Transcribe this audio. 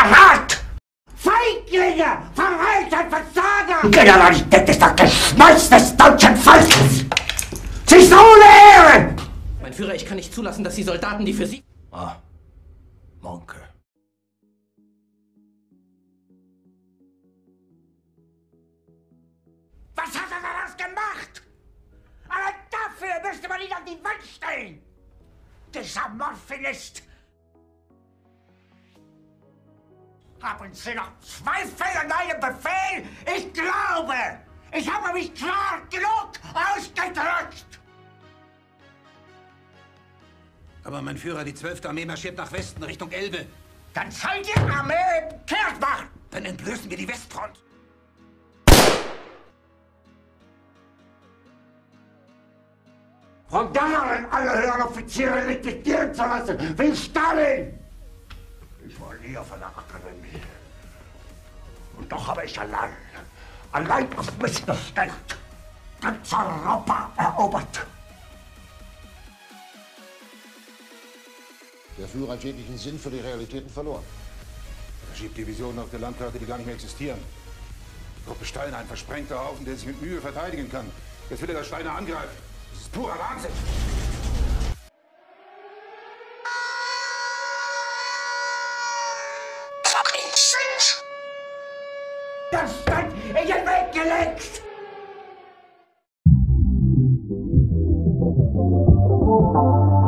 Verrat! Feiglinge! Verräter, Versager! Generalität ist das Geschmeiß des deutschen Volkes! Sie ist ohne Ehre! Mein Führer, ich kann nicht zulassen, dass die Soldaten, die für Sie... Ah, Monke. Was hat er daraus gemacht? Aber dafür müsste man ihn an die Wand stellen! Dieser Morphinist! Haben Sie noch Zweifel an meinem Befehl? Ich glaube! Ich habe mich klar genug ausgedrückt! Aber mein Führer, die 12. Armee marschiert nach Westen, Richtung Elbe. Dann soll die Armee kehrt machen! Dann entblößen wir die Westfront. Von darin alle höheren Offiziere liquidieren zu lassen, wie Stalin! War nie auf einer Akademie. Und doch habe ich allein, allein auf gestellt, ganz Europa erobert. Der Führer hat jeglichen Sinn für die Realitäten verloren. Er schiebt Divisionen auf der Landkarte, die gar nicht mehr existieren. Gruppe Steiner, ein versprengter Haufen, der sich mit Mühe verteidigen kann. Jetzt will er das Steiner angreifen. Das ist purer Wahnsinn. fucking shit! Das Stein ist weggeleckt! Thank